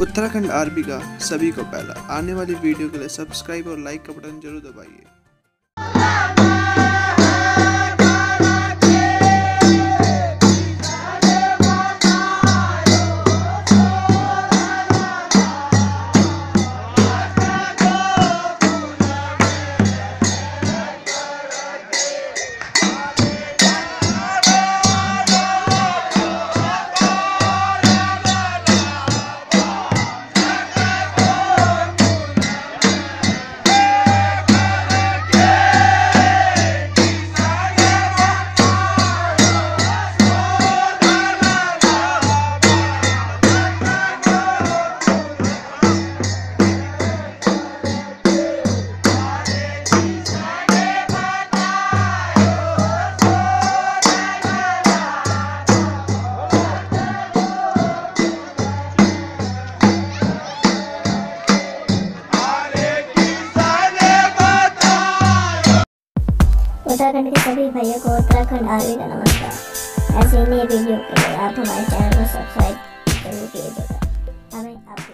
Uttarakhand army का सभी को पहला। आने वाली वीडियो के लिए सब्सक्राइब और लाइक का बटन ज़रूर दबाइए। उत्तराखंड के सभी भाइयों को उत्तराखंड आर्मी का नमस्कार ऐसे ही नए वीडियो के लिए आप हमारे चैनल को सब्सक्राइब ज़रूर कीजिएगा हमें आपकी